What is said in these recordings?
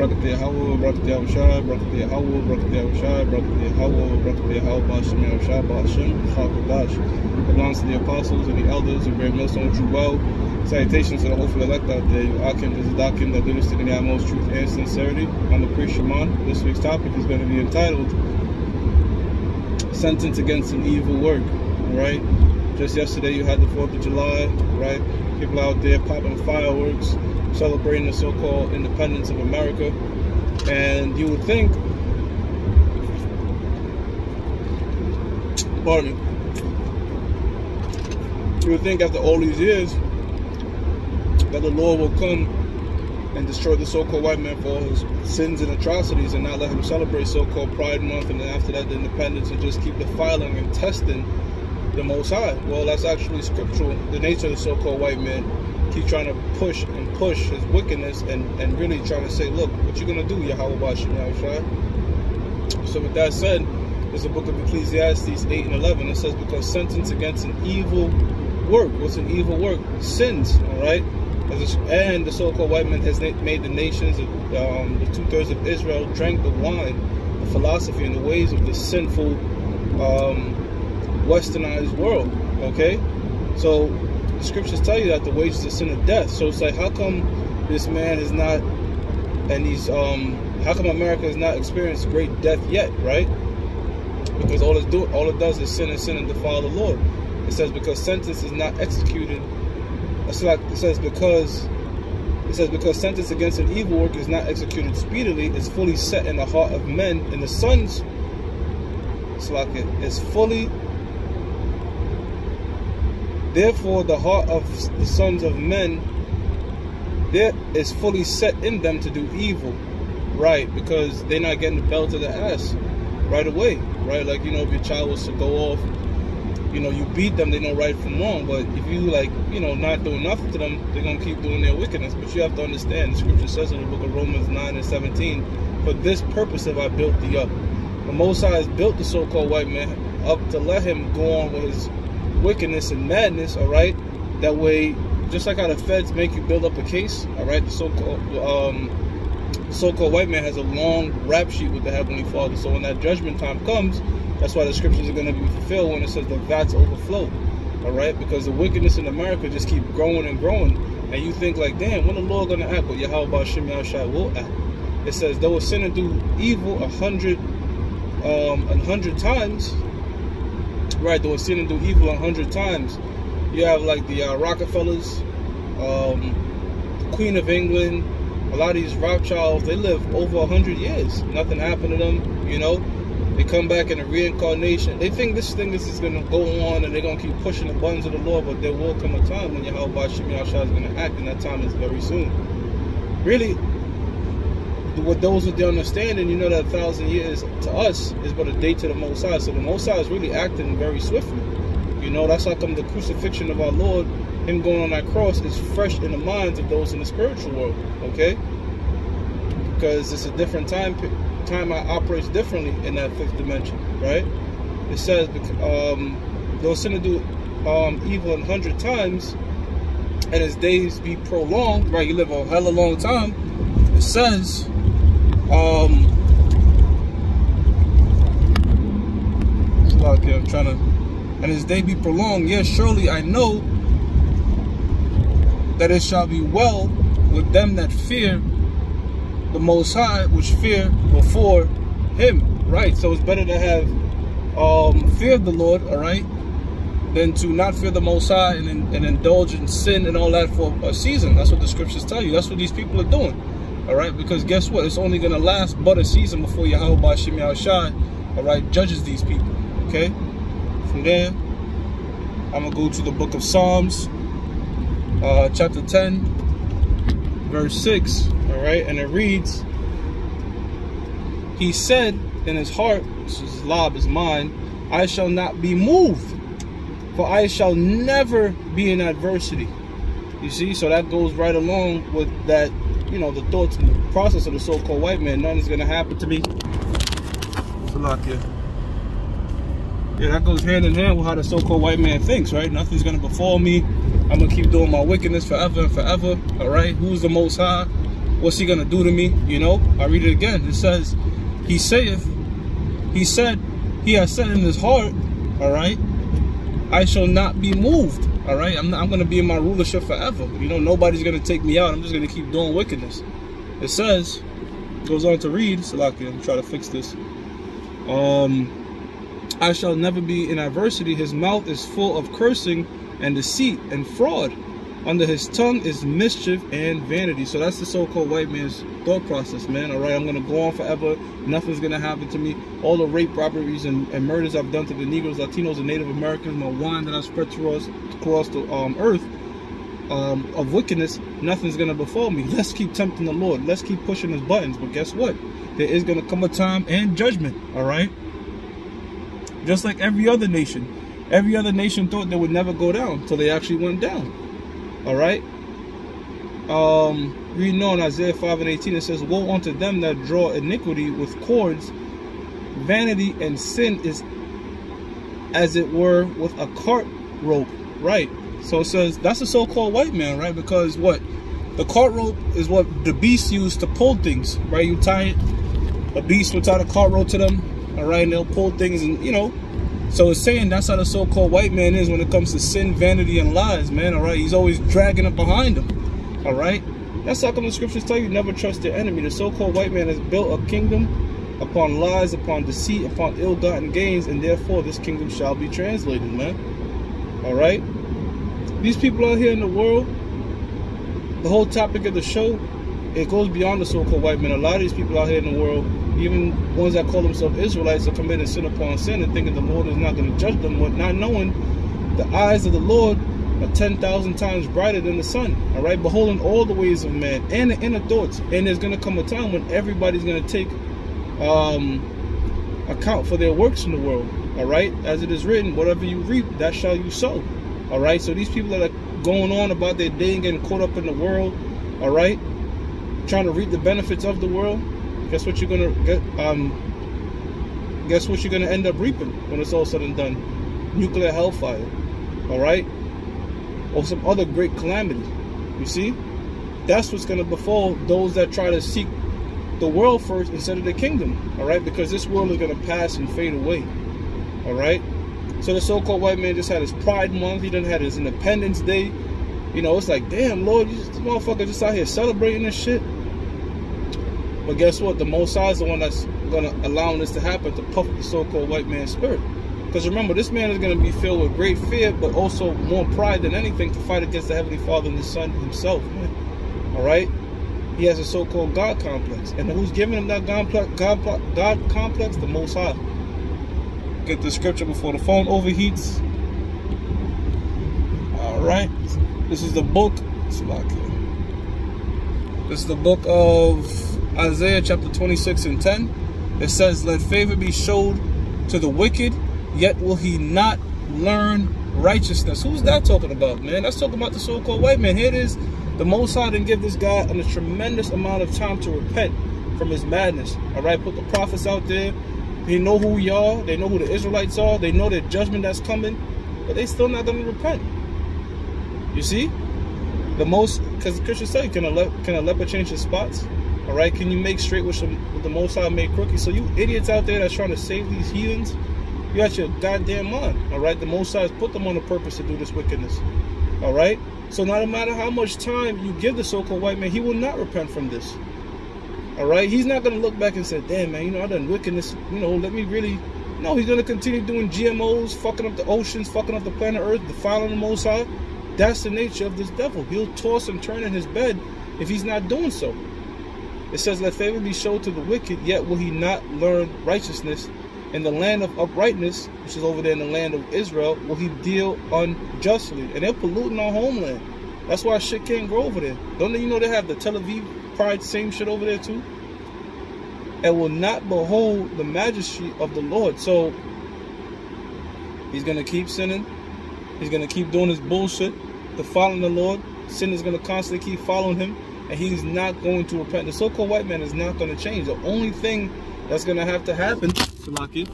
Brakat Yahweh, Brakat Yahushai, Brakat Yahweh, Brakat Yahushai, Brakat Yahweh, Brakat Yahweh, Ba'ashem Yahushai, Ba'ashem, Chakadash. Belongs to the apostles and the elders who bear millstone true well. Salutations to the hopeful elect out there. You Akim is a document that did in the utmost truth and sincerity. I'm the priest Shimon. This week's topic is going to be entitled Sentence Against an Evil Work. Right? Just yesterday you had the 4th of July, right? People out there popping fireworks, celebrating the so-called independence of America. And you would think, pardon me, you would think after all these years that the Lord will come and destroy the so-called white man for all his sins and atrocities and not let him celebrate so-called Pride Month and then after that the independence and just keep defiling and testing the Most High. Well, that's actually scriptural. The nature of the so-called white man keep trying to push and push his wickedness and, and really trying to say, look, what you gonna do, Yahweh Yahushua? So with that said, there's a book of Ecclesiastes 8 and 11. It says, because sentence against an evil work. What's an evil work? Sins, all right? And the so-called white man has made the nations, um, the two-thirds of Israel, drank the wine, the philosophy and the ways of the sinful, um, westernized world, okay? So the scriptures tell you that the wages of sin is death. So it's like, how come this man is not, and he's, um, how come America has not experienced great death yet, right? Because all it do, all it does is sin and sin and defile the Lord. It says because sentence is not executed. It's like it says because it says because sentence against an evil work is not executed speedily, it's fully set in the heart of men, and the sons. It's like it is fully Therefore, the heart of the sons of men there is fully set in them to do evil, right? Because they're not getting the belt to the ass right away, right? Like, you know, if your child was to go off, you know, you beat them, they know right from wrong. But if you, like, you know, not doing nothing to them, they're going to keep doing their wickedness. But you have to understand, the scripture says in the book of Romans 9 and 17, for this purpose have I built thee up. The Most has built the so-called white man up to let him go on with his wickedness and madness, all right? That way, just like how the feds make you build up a case, all right? The so-called um, so-called white man has a long rap sheet with the Heavenly Father. So when that judgment time comes, that's why the scriptures are going to be fulfilled when it says the vats overflow, all right? Because the wickedness in America just keep growing and growing. And you think like, damn, when the Lord going to act? But Yahweh Shem Shai will act. It says, though a sinner do evil a hundred, um, a hundred times, right, they were sin and do evil a hundred times. You have like the uh, Rockefellers, um, Queen of England, a lot of these Rothschilds, they live over a hundred years. Nothing happened to them, you know. They come back in a reincarnation. They think this thing is just gonna go on and they're gonna keep pushing the buttons of the Lord, but there will come a time when Yahweh Shem Yahshua is gonna act, and that time is very soon. Really, with those with the understanding, you know that a thousand years to us is but a day to the Most High. So the Most High is really acting very swiftly. You know, that's how come the crucifixion of our Lord, Him going on that cross, is fresh in the minds of those in the spiritual world. Okay, because it's a different time. Time operates differently in that fifth dimension, right? It says, um, those sin to do um, evil a hundred times, and his days be prolonged. Right, you live a hell of a long time. It says um, okay, I'm trying to, and his day be prolonged. Yes, surely I know that it shall be well with them that fear the Most High, which fear before Him. Right. So it's better to have um, fear of the Lord. All right. Than to not fear the Most High and, and indulge in sin and all that for a season. That's what the scriptures tell you. That's what these people are doing. All right, because guess what? It's only going to last but a season before Yahweh Bashim Shai, all right, judges these people. Okay? From there, I'm going to go to the book of Psalms, uh, chapter 10, verse 6. All right, and it reads, He said in his heart, this is lob, is mine, I shall not be moved, for I shall never be in adversity. You see, so that goes right along with that you know, the thoughts and the process of the so-called white man. Nothing's gonna happen to me. Salakia. Yeah, that goes hand in hand with how the so-called white man thinks, right? Nothing's gonna befall me. I'm gonna keep doing my wickedness forever and forever. All right. Who's the most high? what's he gonna do to me? You know, I read it again. It says, He saith, He said, He has said in his heart, all right, I shall not be moved. All right, I'm, I'm gonna be in my rulership forever. You know, nobody's gonna take me out. I'm just gonna keep doing wickedness. It says, goes on to read, so I can try to fix this. Um, I shall never be in adversity. His mouth is full of cursing and deceit and fraud. Under his tongue is mischief and vanity. So that's the so-called white man's thought process, man. All right, I'm gonna go on forever. Nothing's gonna happen to me. All the rape, robberies, and, and murders I've done to the Negroes, Latinos, and Native Americans, my wine that I spread across across the um, earth um, of wickedness, nothing's gonna befall me. Let's keep tempting the Lord. Let's keep pushing his buttons. But guess what? There is gonna come a time and judgment. All right. Just like every other nation. Every other nation thought they would never go down until they actually went down. All right. Um, we know in Isaiah 5 and 18, it says, Woe unto them that draw iniquity with cords. Vanity and sin is as it were with a cart rope. Right. So it says that's a so-called white man, right? Because what? The cart rope is what the beast used to pull things, right? You tie it, a beast will tie the cart rope to them, all right, and they'll pull things and, you know, so it's saying that's how the so-called white man is when it comes to sin, vanity, and lies, man. All right, he's always dragging it behind him. All right, that's how come the scriptures tell you never trust your enemy. The so-called white man has built a kingdom upon lies, upon deceit, upon ill-gotten gains, and therefore this kingdom shall be translated, man. All right, these people out here in the world, the whole topic of the show, it goes beyond the so-called white men. A lot of these people out here in the world even ones that call themselves Israelites are committing sin upon sin and thinking the Lord is not going to judge them, but not knowing the eyes of the Lord are 10,000 times brighter than the sun, all right? Beholding all the ways of man and the inner thoughts. And there's going to come a time when everybody's going to take um, account for their works in the world, all right? As it is written, whatever you reap, that shall you sow, all right? So these people that are going on about their day and getting caught up in the world, all right? Trying to reap the benefits of the world, guess what you're gonna get um guess what you're gonna end up reaping when it's all said and done? Nuclear hellfire all right? Or some other great calamity you see? That's what's gonna befall those that try to seek the world first instead of the kingdom all right? Because this world is gonna pass and fade away all right? So the so-called white man just had his pride month he done had his independence day you know it's like damn lord you this motherfucker just out here celebrating this shit but guess what? The Mosai is the one that's going to allow this to happen to puff the so-called white man's spirit. Because remember, this man is going to be filled with great fear, but also more pride than anything to fight against the Heavenly Father and His Son himself. Man. All right? He has a so-called God complex. And who's giving him that God, God, God complex? The Most High. Get the scripture before the phone overheats. All right. This is the book. This is the book of Isaiah chapter 26 and 10. It says, Let favor be showed to the wicked, yet will he not learn righteousness. Who's that talking about, man? That's talking about the so-called white man. Here it is. The Most High didn't give this guy a tremendous amount of time to repent from his madness. All right, put the prophets out there. They know who we are. They know who the Israelites are. They know the judgment that's coming. But they still not going to repent. You see? The most, because Christians say, can a, le can a leper change his spots? All right, can you make straight with, some, with the Most High made crooked? So you idiots out there that's trying to save these heathens, you got your goddamn mind. All right, the Most High has put them on a purpose to do this wickedness. All right, so not no matter how much time you give the so-called white man, he will not repent from this. All right, he's not gonna look back and say, "Damn man, you know I done wickedness. You know, let me really." No, he's gonna continue doing GMOs, fucking up the oceans, fucking up the planet Earth, defiling the Most High. That's the nature of this devil. He'll toss and turn in his bed if he's not doing so. It says, Let favor be shown to the wicked, yet will he not learn righteousness. In the land of uprightness, which is over there in the land of Israel, will he deal unjustly. And they're polluting our homeland. That's why shit can't grow over there. Don't you know they have the Tel Aviv pride same shit over there too? And will not behold the majesty of the Lord. So he's gonna keep sinning. He's gonna keep doing his bullshit, defiling the Lord. Sin is gonna constantly keep following him and he's not going to repent. The so-called white man is not going to change. The only thing that's going to have to happen, Salaki,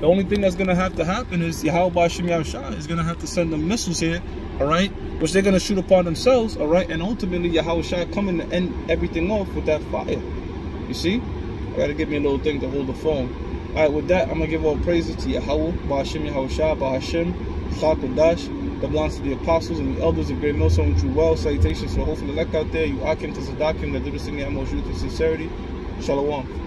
the only thing that's going to have to happen is Yahweh Shem is going to have to send the missiles here, all right, which they're gonna shoot upon themselves, all right, and ultimately Yahweh coming to end everything off with that fire. You see? I gotta give me a little thing to hold the phone. All right, with that, I'm gonna give all praises to Yahweh, Ba'ashem Yahweh Shah, Dash, that belongs to the apostles and the elders of great Millstone true well. Salutations to the hopeful elect out there. You Akim to Sadakim that do this thing in most truth and sincerity. Shalom.